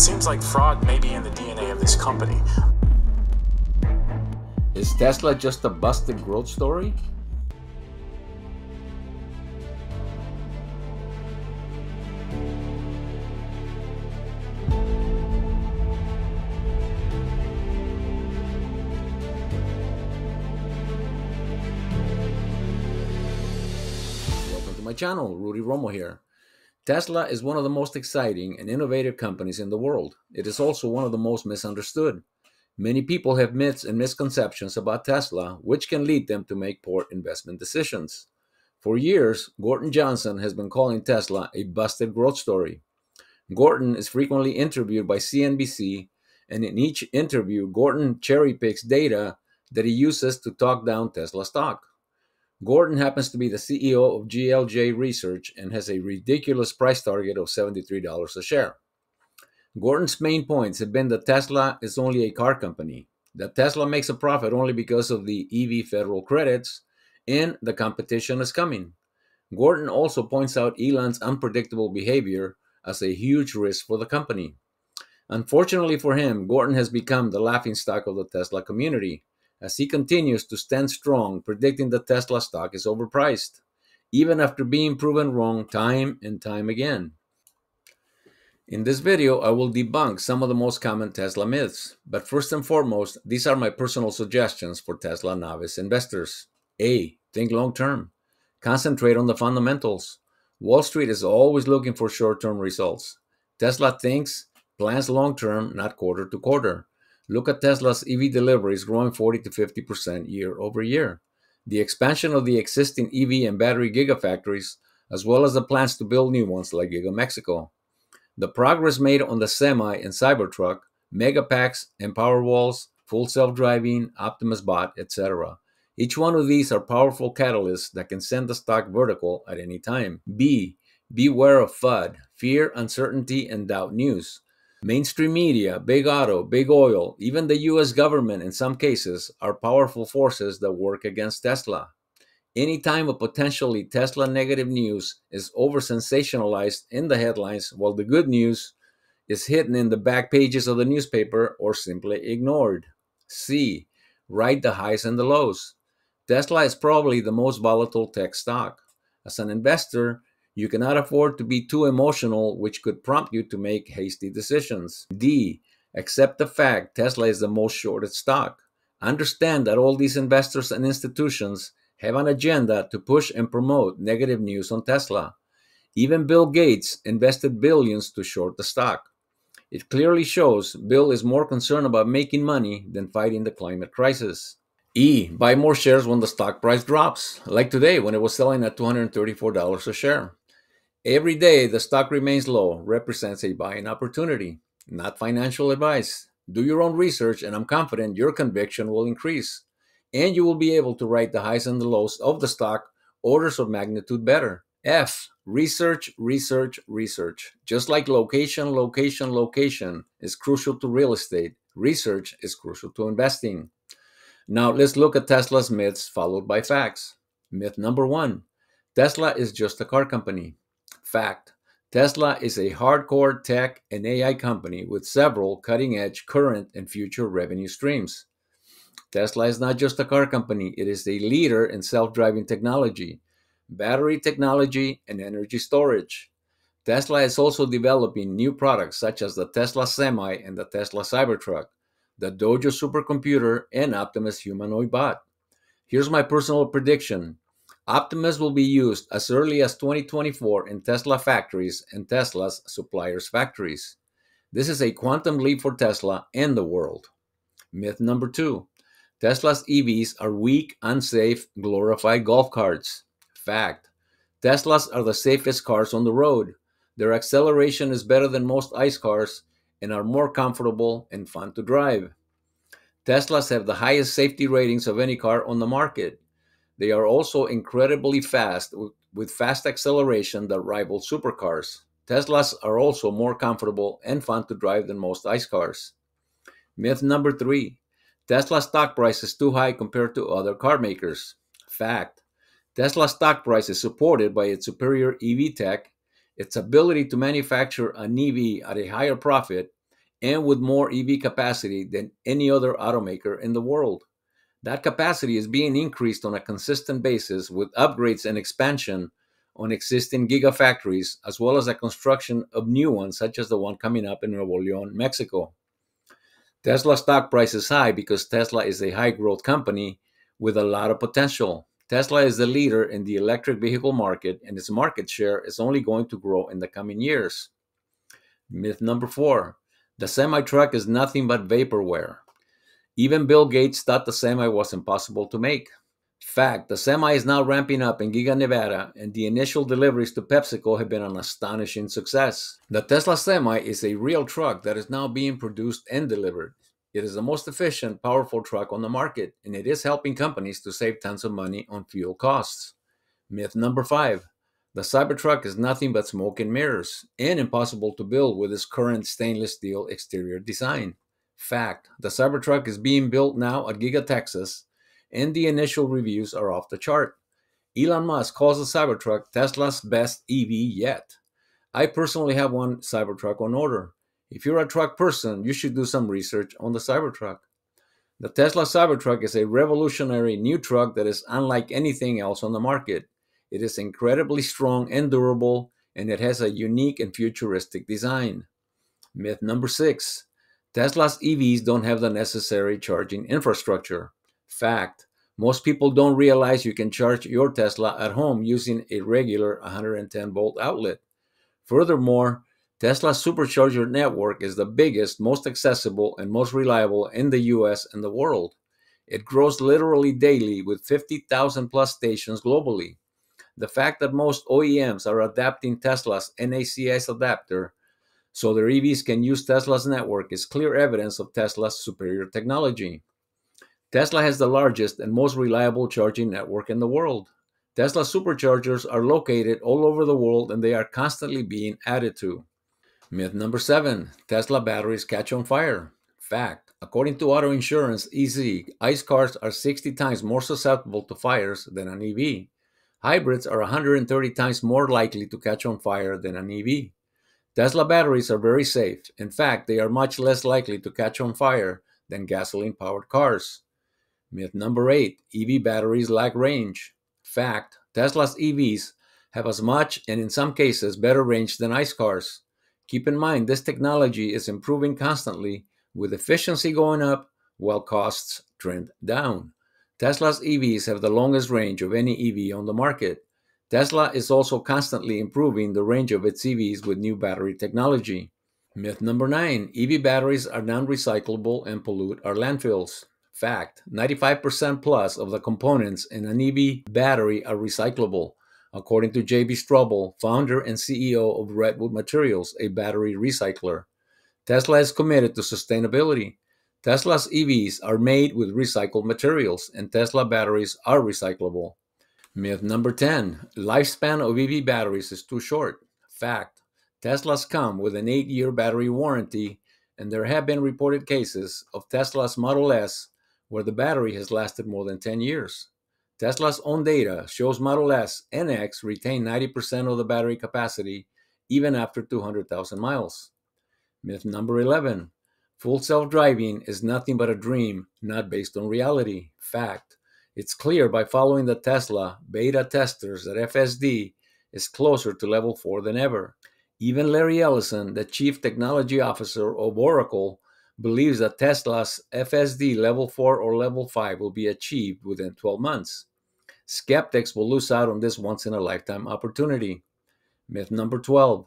seems like fraud may be in the DNA of this company. Is Tesla just a busted growth story? My channel, Rudy Romo here. Tesla is one of the most exciting and innovative companies in the world. It is also one of the most misunderstood. Many people have myths and misconceptions about Tesla, which can lead them to make poor investment decisions. For years, Gordon Johnson has been calling Tesla a busted growth story. Gordon is frequently interviewed by CNBC, and in each interview, Gordon cherry picks data that he uses to talk down Tesla stock. Gordon happens to be the CEO of GLJ Research and has a ridiculous price target of $73 a share. Gordon's main points have been that Tesla is only a car company, that Tesla makes a profit only because of the EV federal credits, and the competition is coming. Gordon also points out Elon's unpredictable behavior as a huge risk for the company. Unfortunately for him, Gordon has become the laughingstock of the Tesla community as he continues to stand strong, predicting that Tesla stock is overpriced, even after being proven wrong time and time again. In this video, I will debunk some of the most common Tesla myths, but first and foremost, these are my personal suggestions for Tesla novice investors. A. Think long term. Concentrate on the fundamentals. Wall Street is always looking for short term results. Tesla thinks, plans long term, not quarter to quarter. Look at Tesla's EV deliveries growing 40 to 50% year over year. The expansion of the existing EV and battery gigafactories, as well as the plans to build new ones like Giga Mexico. The progress made on the Semi and Cybertruck, Megapacks and Powerwalls, full self driving, Optimus Bot, etc. Each one of these are powerful catalysts that can send the stock vertical at any time. B. Beware of FUD, fear, uncertainty, and doubt news. Mainstream media, big auto, big oil, even the US government in some cases are powerful forces that work against Tesla. Anytime a potentially Tesla negative news is over sensationalized in the headlines while the good news is hidden in the back pages of the newspaper or simply ignored. C. Ride the highs and the lows. Tesla is probably the most volatile tech stock. As an investor, you cannot afford to be too emotional, which could prompt you to make hasty decisions. D. Accept the fact Tesla is the most shorted stock. Understand that all these investors and institutions have an agenda to push and promote negative news on Tesla. Even Bill Gates invested billions to short the stock. It clearly shows Bill is more concerned about making money than fighting the climate crisis. E. Buy more shares when the stock price drops, like today when it was selling at $234 a share. Every day the stock remains low represents a buying opportunity, not financial advice. Do your own research, and I'm confident your conviction will increase, and you will be able to write the highs and the lows of the stock orders of magnitude better. F. Research, research, research. Just like location, location, location is crucial to real estate, research is crucial to investing. Now let's look at Tesla's myths followed by facts. Myth number one Tesla is just a car company. Fact Tesla is a hardcore tech and AI company with several cutting edge current and future revenue streams. Tesla is not just a car company, it is a leader in self driving technology, battery technology, and energy storage. Tesla is also developing new products such as the Tesla Semi and the Tesla Cybertruck, the Dojo supercomputer, and Optimus humanoid bot. Here's my personal prediction Optimus will be used as early as 2024 in Tesla factories and Tesla's suppliers' factories. This is a quantum leap for Tesla and the world. Myth number two Tesla's EVs are weak, unsafe, glorified golf carts. Fact Teslas are the safest cars on the road. Their acceleration is better than most ICE cars and are more comfortable and fun to drive. Teslas have the highest safety ratings of any car on the market. They are also incredibly fast with fast acceleration that rival supercars. Teslas are also more comfortable and fun to drive than most ICE cars. Myth number three Tesla stock price is too high compared to other car makers. Fact Tesla stock price is supported by its superior EV tech, its ability to manufacture an EV at a higher profit, and with more EV capacity than any other automaker in the world. That capacity is being increased on a consistent basis with upgrades and expansion on existing gigafactories, as well as the construction of new ones, such as the one coming up in Nuevo Leon, Mexico. Tesla stock price is high because Tesla is a high growth company with a lot of potential. Tesla is the leader in the electric vehicle market, and its market share is only going to grow in the coming years. Myth number four the semi truck is nothing but vaporware. Even Bill Gates thought the semi was impossible to make. Fact, the semi is now ramping up in Giga Nevada, and the initial deliveries to PepsiCo have been an astonishing success. The Tesla Semi is a real truck that is now being produced and delivered. It is the most efficient, powerful truck on the market, and it is helping companies to save tons of money on fuel costs. Myth number five the Cybertruck is nothing but smoke and mirrors, and impossible to build with its current stainless steel exterior design. Fact the Cybertruck is being built now at Giga Texas and the initial reviews are off the chart. Elon Musk calls the Cybertruck Tesla's best EV yet. I personally have one Cybertruck on order. If you're a truck person, you should do some research on the Cybertruck. The Tesla Cybertruck is a revolutionary new truck that is unlike anything else on the market. It is incredibly strong and durable, and it has a unique and futuristic design. Myth number six Tesla's EVs don't have the necessary charging infrastructure. Fact most people don't realize you can charge your Tesla at home using a regular 110 volt outlet. Furthermore, Tesla's supercharger network is the biggest, most accessible, and most reliable in the US and the world. It grows literally daily with 50,000 plus stations globally. The fact that most OEMs are adapting Tesla's NACS adapter so their EVs can use Tesla's network is clear evidence of Tesla's superior technology. Tesla has the largest and most reliable charging network in the world. Tesla superchargers are located all over the world and they are constantly being added to. Myth number seven Tesla batteries catch on fire. Fact According to Auto Insurance EZ, ICE cars are 60 times more susceptible to fires than an EV. Hybrids are 130 times more likely to catch on fire than an EV. Tesla batteries are very safe. In fact, they are much less likely to catch on fire than gasoline powered cars. Myth number eight EV batteries lack range. Fact Tesla's EVs have as much and in some cases better range than ICE cars. Keep in mind, this technology is improving constantly with efficiency going up while costs trend down. Tesla's EVs have the longest range of any EV on the market. Tesla is also constantly improving the range of its EVs with new battery technology. Myth number nine EV batteries are non recyclable and pollute our landfills. Fact 95% plus of the components in an EV battery are recyclable, according to JB Straubel, founder and CEO of Redwood Materials, a battery recycler. Tesla is committed to sustainability. Tesla's EVs are made with recycled materials, and Tesla batteries are recyclable. Myth number 10 Lifespan of EV batteries is too short. Fact Teslas come with an eight year battery warranty, and there have been reported cases of Tesla's Model S where the battery has lasted more than 10 years. Tesla's own data shows Model S and X retain 90% of the battery capacity even after 200,000 miles. Myth number 11 Full self driving is nothing but a dream, not based on reality. Fact It's clear by following the Tesla beta testers that FSD is closer to level 4 than ever. Even Larry Ellison, the chief technology officer of Oracle, believes that Tesla's FSD level 4 or level 5 will be achieved within 12 months. Skeptics will lose out on this once in a lifetime opportunity. Myth number 12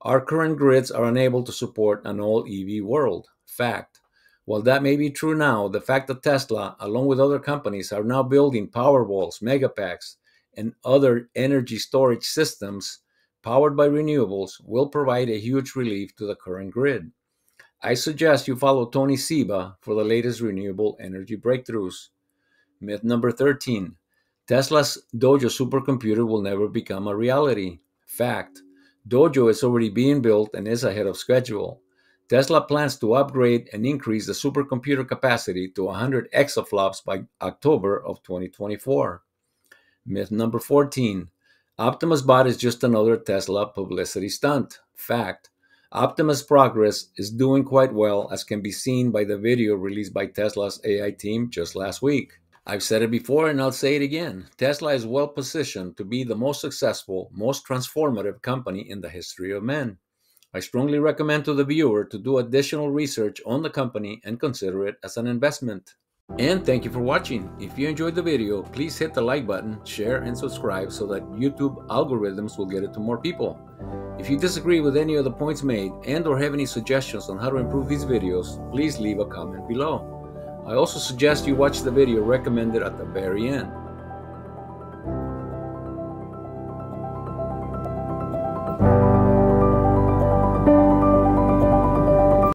Our current grids are unable to support an all EV world. Fact While that may be true now, the fact that Tesla, along with other companies, are now building Powerwalls, Megapacks, and other energy storage systems powered by renewables will provide a huge relief to the current grid. I suggest you follow Tony Seba for the latest renewable energy breakthroughs. Myth number 13 Tesla's Dojo supercomputer will never become a reality. Fact Dojo is already being built and is ahead of schedule. Tesla plans to upgrade and increase the supercomputer capacity to 100 exaflops by October of 2024. Myth number 14 Optimus Bot is just another Tesla publicity stunt. Fact Optimus Progress is doing quite well, as can be seen by the video released by Tesla's AI team just last week. I've said it before and I'll say it again. Tesla is well positioned to be the most successful, most transformative company in the history of man. I strongly recommend to the viewer to do additional research on the company and consider it as an investment. And thank you for watching. If you enjoyed the video, please hit the like button, share, and subscribe so that YouTube algorithms will get it to more people. If you disagree with any of the points made and or have any suggestions on how to improve these videos, please leave a comment below. I also suggest you watch the video recommended at the very end.